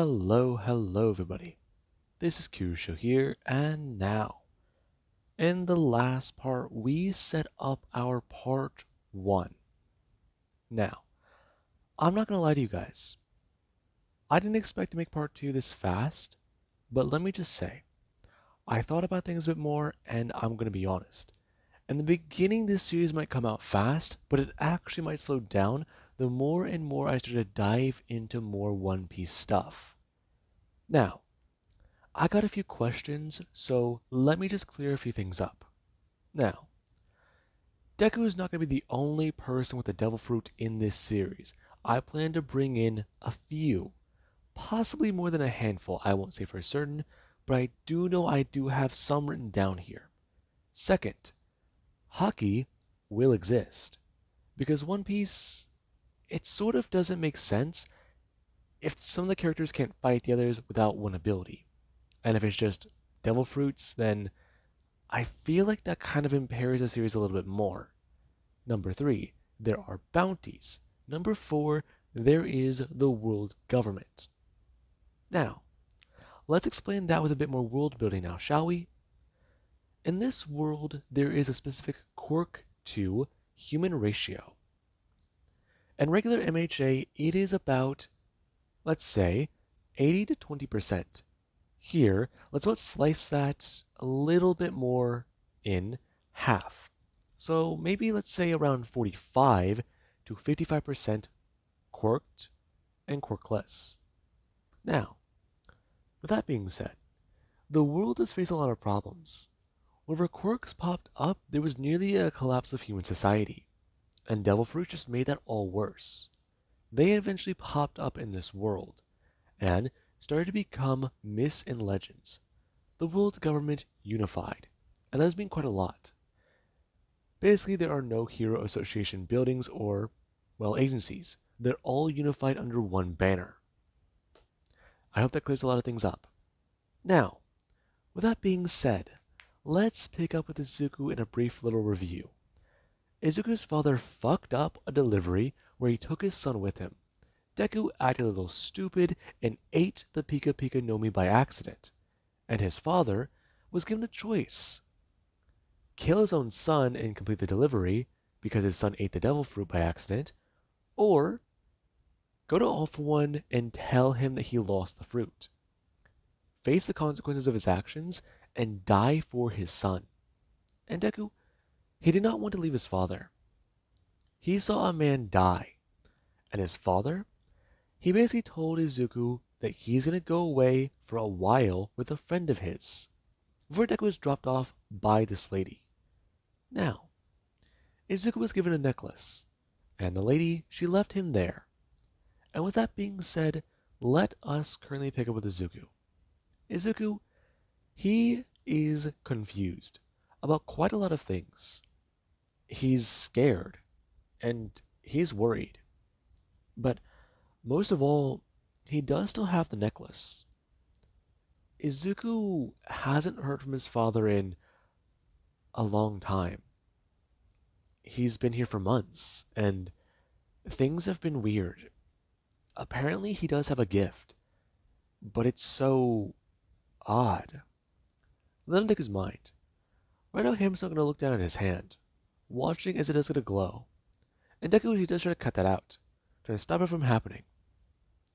Hello, hello, everybody. This is Kirusho here, and now, in the last part, we set up our part one. Now, I'm not gonna lie to you guys. I didn't expect to make part two this fast, but let me just say, I thought about things a bit more, and I'm gonna be honest. In the beginning, this series might come out fast, but it actually might slow down the more and more I start to dive into more One Piece stuff. Now, I got a few questions, so let me just clear a few things up. Now, Deku is not going to be the only person with the Devil Fruit in this series. I plan to bring in a few, possibly more than a handful, I won't say for certain, but I do know I do have some written down here. Second, Haki will exist. Because One Piece, it sort of doesn't make sense if some of the characters can't fight the others without one ability. And if it's just devil fruits, then I feel like that kind of impairs the series a little bit more. Number three, there are bounties. Number four, there is the world government. Now, let's explain that with a bit more world building now, shall we? In this world, there is a specific quirk to human ratio. In regular MHA, it is about, let's say, 80 to 20%. Here, let's let's slice that a little bit more in half. So maybe let's say around 45 to 55% quirked and quirkless. Now, with that being said, the world does face a lot of problems. Whenever quirks popped up, there was nearly a collapse of human society, and Devil Fruit just made that all worse. They eventually popped up in this world, and started to become myths and legends. The world government unified, and that has been quite a lot. Basically, there are no Hero Association buildings or, well, agencies. They're all unified under one banner. I hope that clears a lot of things up. Now, with that being said, Let's pick up with Izuku in a brief little review. Izuku's father fucked up a delivery where he took his son with him. Deku acted a little stupid and ate the Pika Pika no Mi by accident, and his father was given a choice. Kill his own son and complete the delivery because his son ate the devil fruit by accident, or go to All for One and tell him that he lost the fruit. Face the consequences of his actions and die for his son. And Deku, he did not want to leave his father. He saw a man die, and his father, he basically told Izuku that he's going to go away for a while with a friend of his. Before Deku was dropped off by this lady. Now, Izuku was given a necklace, and the lady, she left him there. And with that being said, let us currently pick up with Izuku. Izuku, he is confused about quite a lot of things. He's scared and he's worried. But most of all, he does still have the necklace. Izuku hasn't heard from his father in a long time. He's been here for months, and things have been weird. Apparently, he does have a gift, but it's so odd. Let him take his mind. Right now, Ham's not going to look down at his hand, watching as it is going to glow. And Deku, he does try to cut that out, trying to stop it from happening.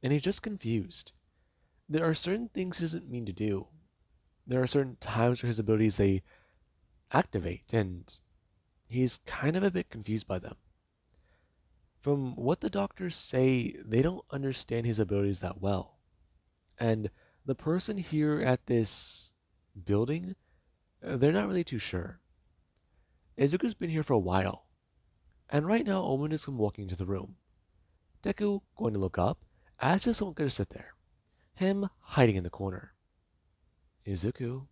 And he's just confused. There are certain things he doesn't mean to do. There are certain times where his abilities, they activate, and he's kind of a bit confused by them. From what the doctors say, they don't understand his abilities that well. And the person here at this building, they're not really too sure. Izuku's been here for a while, and right now Omen is walking into the room. Deku going to look up, as if someone going to sit there. Him hiding in the corner. Izuku.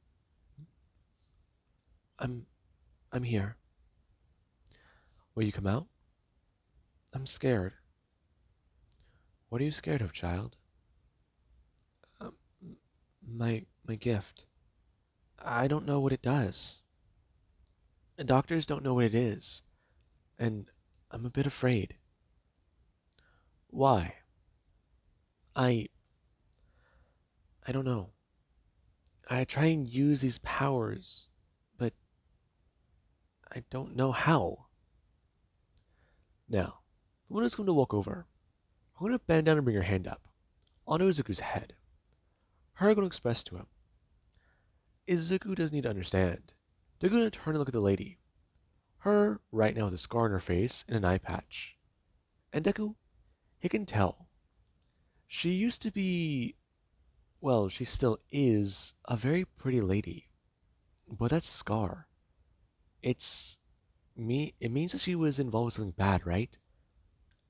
I'm I'm here. Will you come out? I'm scared. What are you scared of, child? Um, my my gift. I don't know what it does. Doctors don't know what it is. And I'm a bit afraid. Why? I. I don't know. I try and use these powers, but I don't know how. Now, Luna's going to walk over. I'm going to bend down and bring her hand up, onto Izuku's head. Her going to express to him. Izuku doesn't need to understand. They're going to turn and look at the lady. Her, right now with a scar on her face and an eye patch. And Deku, he can tell. She used to be, well, she still is, a very pretty lady. But that scar, it's me. It means that she was involved with something bad, right?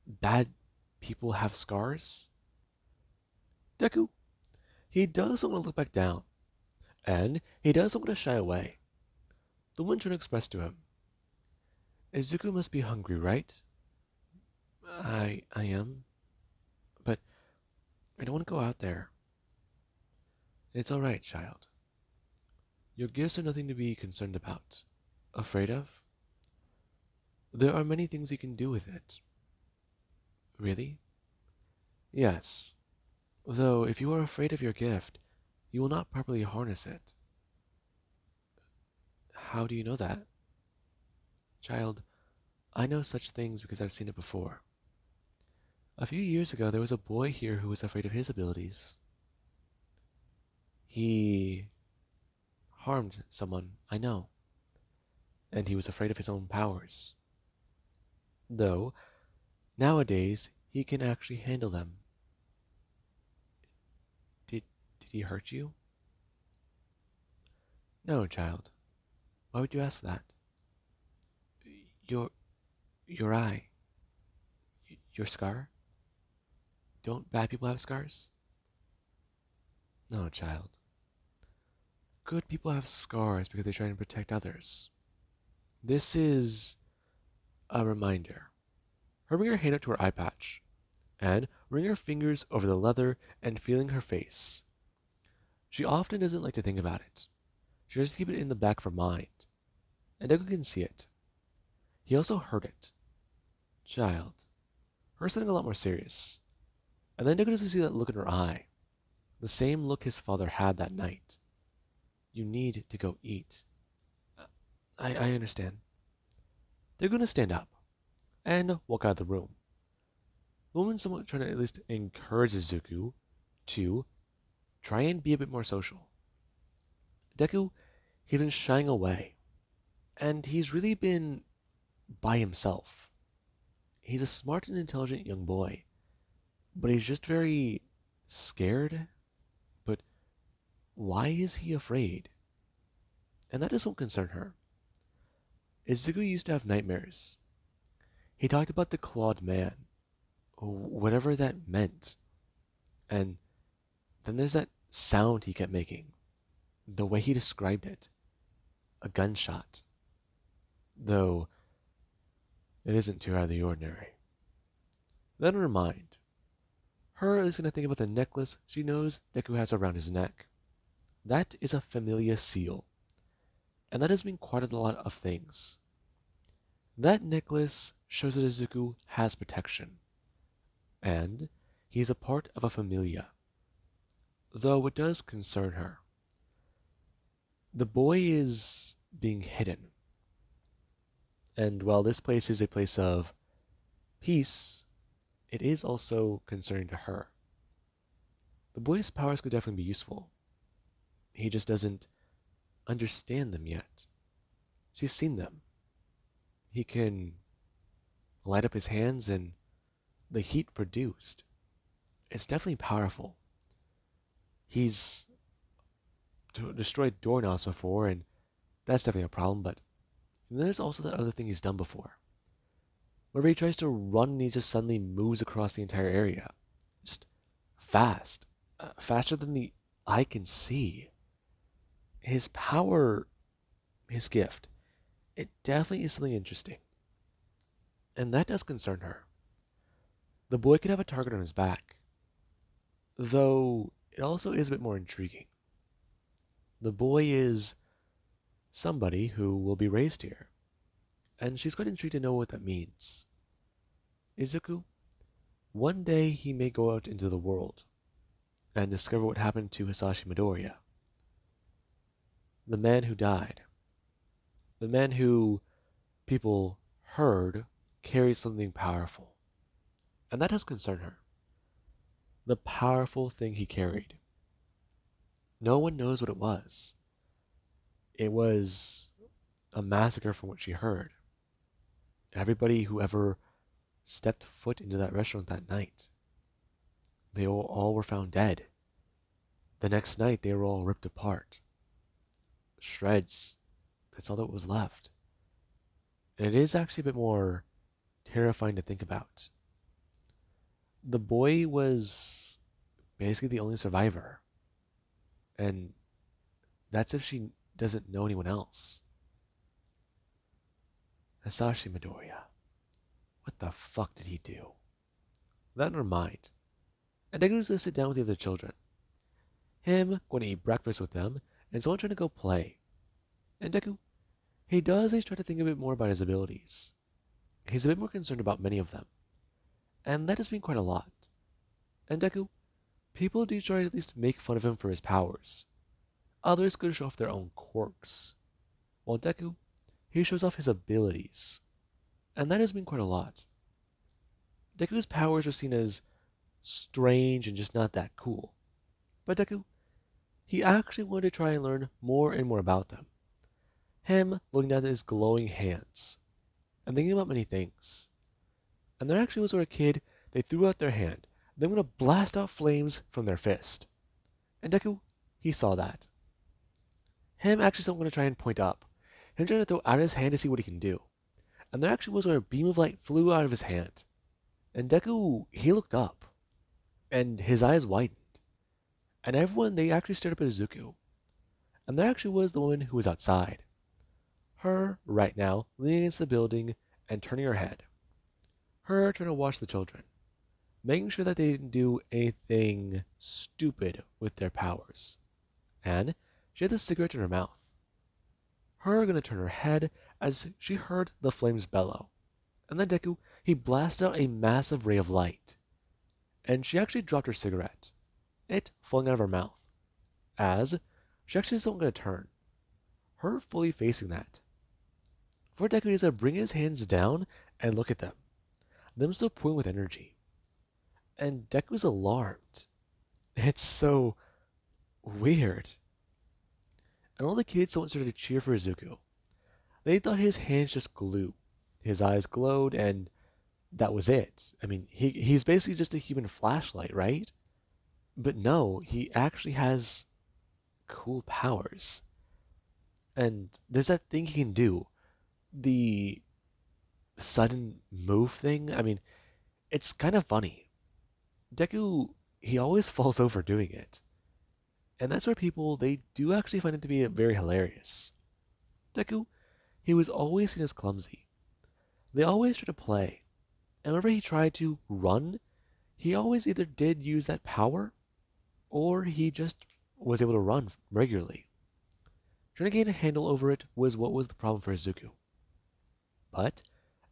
Bad people have scars. Deku, he doesn't want to look back down, and he doesn't want to shy away. The woman turned to express to him, Izuku must be hungry, right? I I am. But I don't want to go out there. It's all right, child. Your gifts are nothing to be concerned about. Afraid of? There are many things you can do with it. Really? Yes. Though, if you are afraid of your gift, you will not properly harness it. How do you know that? Child, I know such things because I've seen it before. A few years ago, there was a boy here who was afraid of his abilities. He harmed someone, I know, and he was afraid of his own powers. Though, nowadays, he can actually handle them. Did, did he hurt you? No, child. Why would you ask that? Your, your eye. Your scar? Don't bad people have scars? No, child. Good people have scars because they try to protect others. This is a reminder. Her bring her hand up to her eye patch, and running her fingers over the leather and feeling her face. She often doesn't like to think about it. Tries to keep it in the back of her mind, and Deku can see it. He also heard it. Child. Her something a lot more serious. And then Deku doesn't see that look in her eye. The same look his father had that night. You need to go eat. I, I understand. They're going to stand up and walk out of the room. The woman's somewhat trying to at least encourage Izuku to try and be a bit more social. Deku, he's been shying away, and he's really been by himself. He's a smart and intelligent young boy, but he's just very scared. But why is he afraid? And that doesn't concern her. Izuku used to have nightmares. He talked about the clawed man, whatever that meant. And then there's that sound he kept making, the way he described it a gunshot. Though it isn't too out of the ordinary. Then her mind. Her is going to think about the necklace she knows Deku has around his neck. That is a familiar seal, and that has been quite a lot of things. That necklace shows that Izuku has protection, and he is a part of a familia, though it does concern her. The boy is being hidden, and while this place is a place of peace, it is also concerning to her. The boy's powers could definitely be useful. He just doesn't understand them yet. She's seen them he can light up his hands and the heat produced. It's definitely powerful. He's destroyed doorknobs before, and that's definitely a problem, but there's also that other thing he's done before. Whenever he tries to run, he just suddenly moves across the entire area. Just fast. Uh, faster than the eye can see. His power, his gift, it definitely is something interesting. And that does concern her. The boy could have a target on his back, though it also is a bit more intriguing. The boy is somebody who will be raised here, and she's quite intrigued to know what that means. Izuku, one day he may go out into the world, and discover what happened to Hisashi Midoriya. The man who died. The man who people heard carried something powerful. And that does concern her. The powerful thing he carried. No one knows what it was. It was a massacre from what she heard. Everybody who ever stepped foot into that restaurant that night, they all, all were found dead. The next night, they were all ripped apart. Shreds. That's all that was left. And it is actually a bit more terrifying to think about. The boy was basically the only survivor. And that's if she doesn't know anyone else. Hisashi Midoriya. What the fuck did he do? That in her mind, and Deku's gonna sit down with the other children. Him going to eat breakfast with them, and someone trying to go play. And Deku, he does he's trying to think a bit more about his abilities. He's a bit more concerned about many of them. And that has been quite a lot. And Deku, people do try at least make fun of him for his powers. Others could show off their own quirks. While Deku, he shows off his abilities. And that has been quite a lot. Deku's powers are seen as strange and just not that cool. But Deku, he actually wanted to try and learn more and more about them. Him looking at his glowing hands and thinking about many things. And there actually was where a kid, they threw out their hand, they were going to blast out flames from their fist. And Deku, he saw that. Him actually something going to try and point up, him trying to throw out his hand to see what he can do. And there actually was where a beam of light flew out of his hand. And Deku, he looked up, and his eyes widened. And everyone, they actually stared up at Izuku. And there actually was the woman who was outside. Her, right now, leaning against the building and turning her head. Her trying to watch the children, making sure that they didn't do anything stupid with their powers. And she had the cigarette in her mouth. Her gonna turn her head as she heard the flames bellow. And then Deku, he blasted out a massive ray of light. And she actually dropped her cigarette, it falling out of her mouth, as she actually isn't going to turn, her fully facing that. For Deku needs to bring his hands down and look at them, them still pouring with energy. And Deku's alarmed. It's so weird. And all the kids started to cheer for Izuku. They thought his hands just glue. His eyes glowed, and that was it. I mean, he, he's basically just a human flashlight, right? But no, he actually has cool powers. And there's that thing he can do. The sudden move thing. I mean, it's kind of funny. Deku, he always falls over doing it. And that's where people, they do actually find it to be very hilarious. Deku, he was always seen as clumsy. They always tried to play. And whenever he tried to run, he always either did use that power, or he just was able to run regularly. Trying to gain a handle over it was what was the problem for Izuku. But,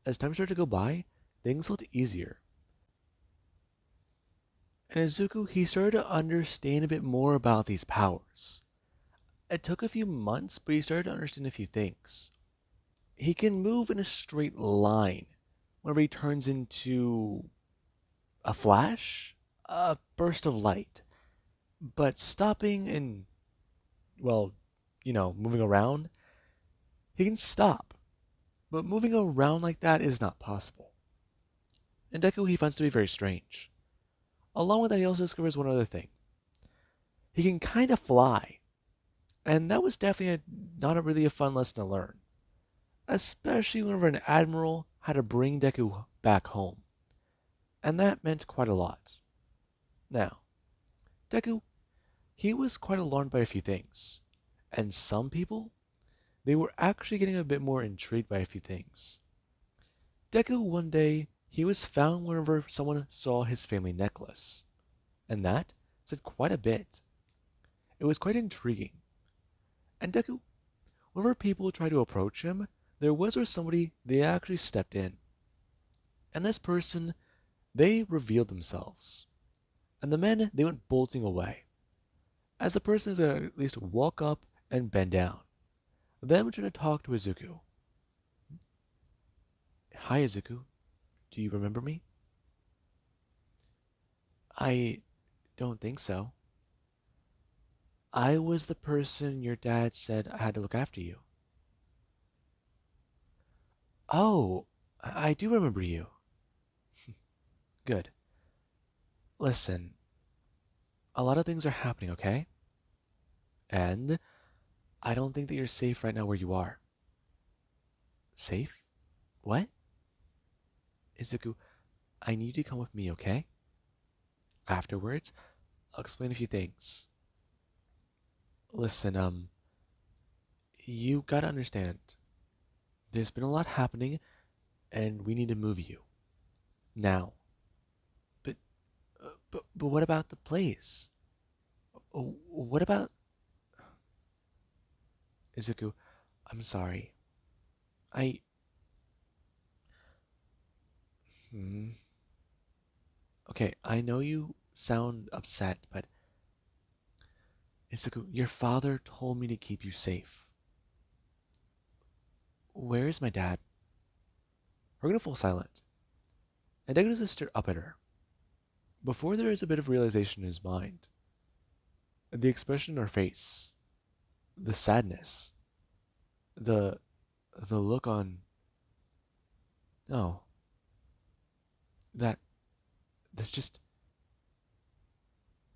as time started to go by, things felt easier and Izuku, he started to understand a bit more about these powers. It took a few months, but he started to understand a few things. He can move in a straight line whenever he turns into a flash, a burst of light. But stopping and, well, you know, moving around, he can stop. But moving around like that is not possible. And Deku he finds to be very strange. Along with that, he also discovers one other thing. He can kind of fly. And that was definitely a, not a really a fun lesson to learn. Especially whenever an admiral had to bring Deku back home. And that meant quite a lot. Now, Deku, he was quite alarmed by a few things. And some people, they were actually getting a bit more intrigued by a few things. Deku one day he was found whenever someone saw his family necklace, and that said quite a bit. It was quite intriguing. And Deku, whenever people tried to approach him, there was or somebody they actually stepped in. And this person, they revealed themselves. and the men they went bolting away. As the person is at least walk up and bend down. Then trying to talk to Izuku. Hi Izuku. Do you remember me? I don't think so. I was the person your dad said I had to look after you. Oh, I do remember you. Good. Listen, a lot of things are happening, okay? And I don't think that you're safe right now where you are. Safe? What? Izuku, I need you to come with me, okay? Afterwards, I'll explain a few things. Listen, um, you gotta understand. There's been a lot happening, and we need to move you. Now. But, uh, but, but what about the place? Uh, what about. Izuku, I'm sorry. I. Hmm. Okay, I know you sound upset, but. Izuku, your father told me to keep you safe. Where is my dad? We're gonna fall silent. And Deku stare up at her. Before there is a bit of realization in his mind, the expression in her face, the sadness, the the look on no that that's just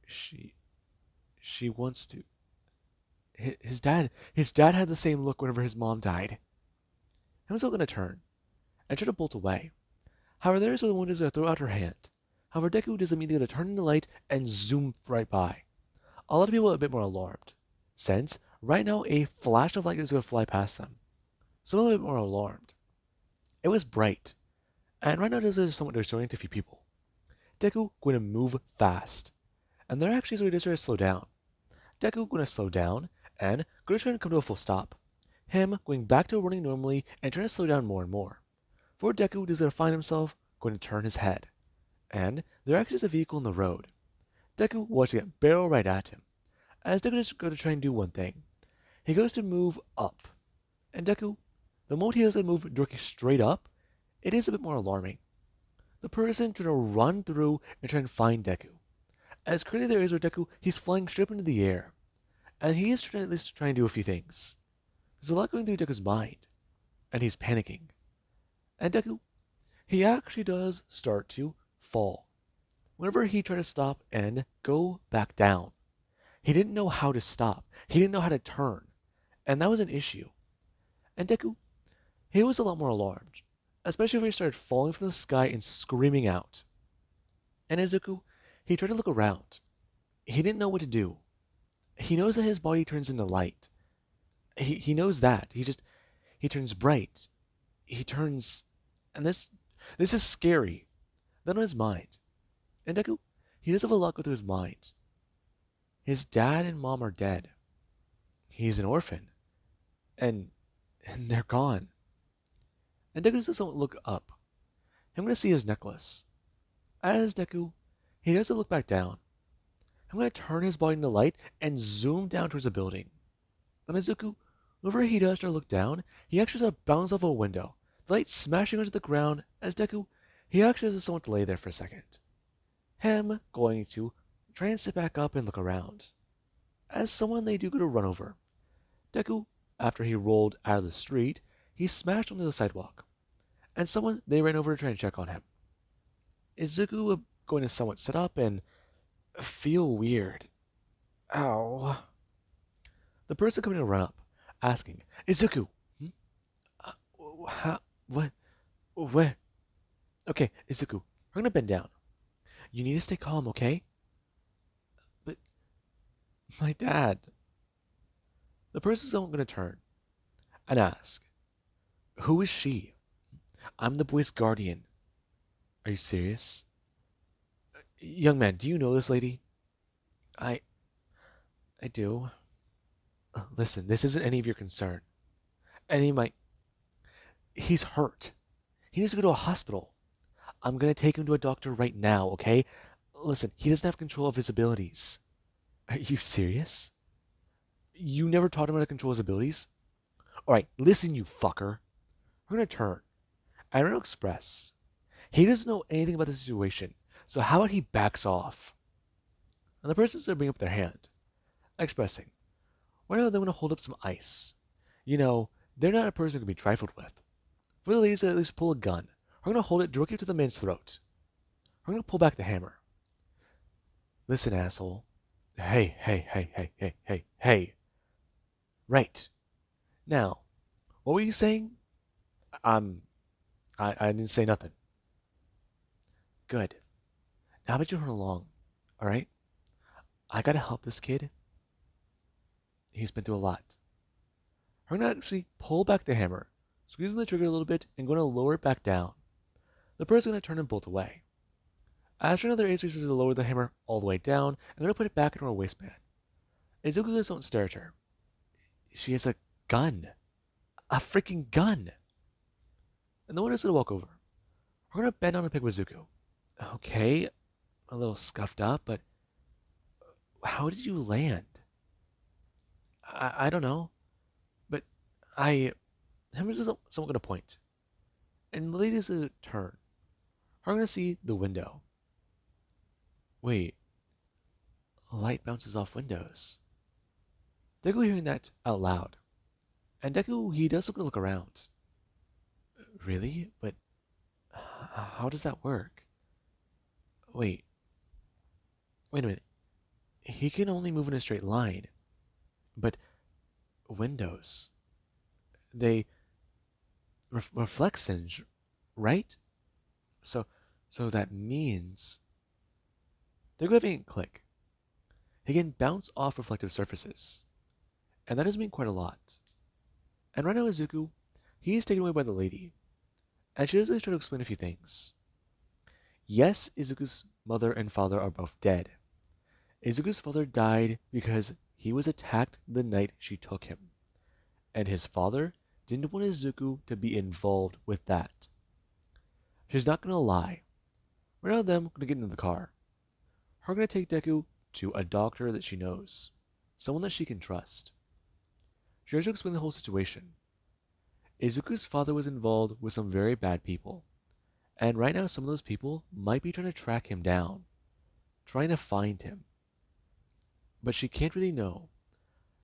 she she wants to his dad his dad had the same look whenever his mom died I was going to turn and try to bolt away. However, there is the one who's going to throw out her hand. However, Deku is immediately to turn in the light and zoom right by. A lot of people are a bit more alarmed, since right now a flash of light is going to fly past them. Some are a bit more alarmed. It was bright, and right now there's somewhat disoriented to a few people. Deku going to move fast, and they're actually going to try to slow down. Deku going to slow down and going to try and come to a full stop him going back to running normally and trying to slow down more and more. For Deku is going to find himself going to turn his head. And there actually is a vehicle in the road. Deku watching it barrel right at him. As Deku is going to try and do one thing. He goes to move up. And Deku, the moment he does to move directly straight up, it is a bit more alarming. The person trying to run through and try and find Deku. As clearly there is where Deku, he's flying straight into the air. And he is trying at least trying to do a few things. There's a lot going through Deku's mind, and he's panicking. And Deku, he actually does start to fall. Whenever he tried to stop and go back down, he didn't know how to stop. He didn't know how to turn. And that was an issue. And Deku, he was a lot more alarmed, especially when he started falling from the sky and screaming out. And Izuku, he tried to look around. He didn't know what to do. He knows that his body turns into light, he he knows that. He just he turns bright. He turns and this this is scary. Then on his mind. And Deku, he does have a lot through his mind. His dad and mom are dead. He's an orphan. And and they're gone. And Deku doesn't look up. I'm gonna see his necklace. As Deku, he doesn't look back down. I'm gonna turn his body into light and zoom down towards the building. And Izuku Whenever he does to look down, he actually does a bounce off a window, the light smashing onto the ground as Deku, he actually does someone to lay there for a second. Him going to try and sit back up and look around. As someone they do go to run over. Deku, after he rolled out of the street, he smashed onto the sidewalk. And someone they ran over to try and check on him. Izuku going to somewhat sit up and feel weird? Ow. The person coming to run up asking, Izuku, hmm? uh, how, what, where? Okay, Izuku, we're gonna bend down. You need to stay calm, okay? But, my dad. The person's gonna turn and ask, Who is she? I'm the boy's guardian. Are you serious? Young man, do you know this lady? I. I do. Listen, this isn't any of your concern. And he might. He's hurt. He needs to go to a hospital. I'm gonna take him to a doctor right now, okay? Listen, he doesn't have control of his abilities. Are you serious? You never taught him how to control his abilities? Alright, listen, you fucker. We're gonna turn. I'm gonna express. He doesn't know anything about the situation, so how about he backs off? And the person's gonna bring up their hand, expressing. Why don't they want to hold up some ice? You know, they're not a person who can be trifled with. For the ladies at least pull a gun, we're gonna hold it directly to the man's throat. We're gonna pull back the hammer. Listen, asshole. Hey, hey, hey, hey, hey, hey, hey. Right. Now, what were you saying? Um, I, I didn't say nothing. Good. Now, about you run along? All right? I gotta help this kid. He's been through a lot. I'm gonna actually pull back the hammer, squeezing the trigger a little bit, and gonna lower it back down. The bird's gonna turn and bolt away. After another eight resources to lower the hammer all the way down, I'm gonna put it back in her waistband. Izuku don't stare at her. She has a gun. A freaking gun. And the one is gonna walk over. We're gonna bend down and pick Izuku. Okay, a little scuffed up, but uh, how did you land? I, I don't know, but I him is someone gonna point, and the ladies a turn. Are gonna see the window. Wait, light bounces off windows. Deku hearing that out loud, and Deku he does look to look around. Really? But how does that work? Wait. Wait a minute. He can only move in a straight line. But windows, they re- reflect singe, right? So, so that means they're to click. He can bounce off reflective surfaces, and that does mean quite a lot. And right now, Izuku, he is taken away by the lady, and she does try to explain a few things. Yes, Izuku's mother and father are both dead. Izuku's father died because he was attacked the night she took him, and his father didn't want Izuku to be involved with that. She's not gonna lie. We're now, them gonna get into the car. Her gonna take Deku to a doctor that she knows, someone that she can trust. She tries to explain the whole situation. Izuku's father was involved with some very bad people, and right now some of those people might be trying to track him down, trying to find him but she can't really know.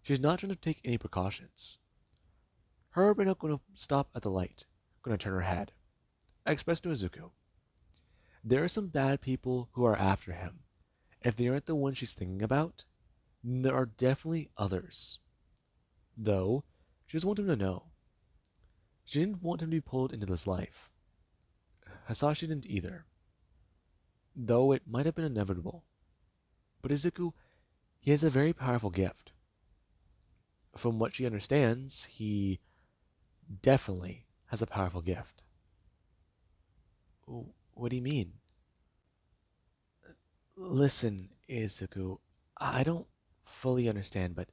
She's not trying to take any precautions. Her right now gonna stop at the light, gonna turn her head. I express to Izuku. There are some bad people who are after him. If they aren't the ones she's thinking about, there are definitely others. Though, she just want him to know. She didn't want him to be pulled into this life. Hisashi didn't either. Though it might have been inevitable. But Izuku he has a very powerful gift. From what she understands, he definitely has a powerful gift. What do you mean? Listen, Izuku, I don't fully understand, but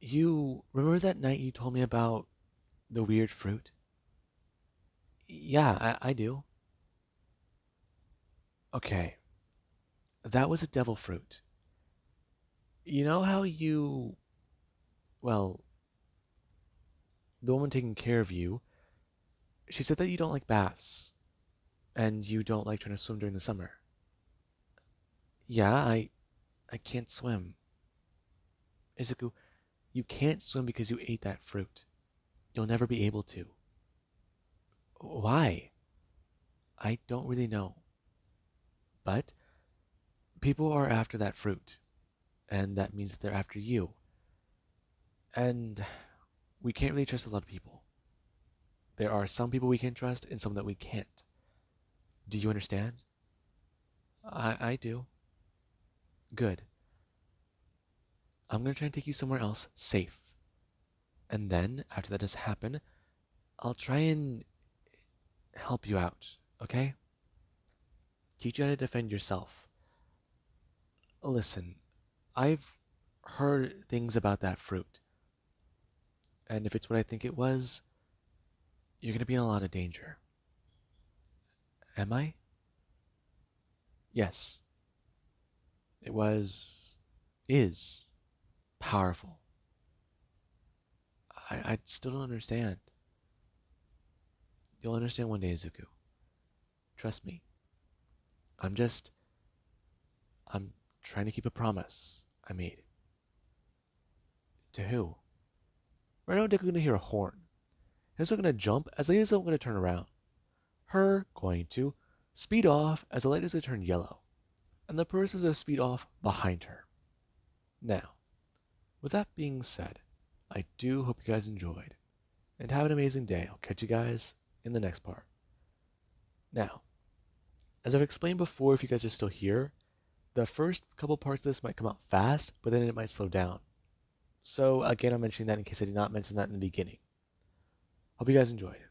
you remember that night you told me about the weird fruit? Yeah, I, I do. Okay. That was a devil fruit. You know how you, well, the woman taking care of you, she said that you don't like baths, and you don't like trying to swim during the summer. Yeah, I, I can't swim. Izuku, you can't swim because you ate that fruit. You'll never be able to. Why? I don't really know. But people are after that fruit and that means that they're after you. And we can't really trust a lot of people. There are some people we can trust and some that we can't. Do you understand? I, I do. Good. I'm going to try and take you somewhere else safe. And then, after that has happened, I'll try and help you out, okay? Teach you how to defend yourself. Listen, I've heard things about that fruit. And if it's what I think it was, you're going to be in a lot of danger. Am I? Yes, it was, is powerful. I, still don't understand. You'll understand one day, Izuku. Trust me. I'm just. I'm trying to keep a promise I made. To who? Right now, Dick is gonna hear a horn. He's not gonna jump as late as I'm gonna turn around. Her going to speed off as the light is gonna turn yellow, and the person is gonna speed off behind her. Now, with that being said, I do hope you guys enjoyed, and have an amazing day. I'll catch you guys in the next part. Now, as I've explained before, if you guys are still here, the first couple parts of this might come out fast, but then it might slow down. So, again, I'm mentioning that in case I did not mention that in the beginning. Hope you guys enjoyed.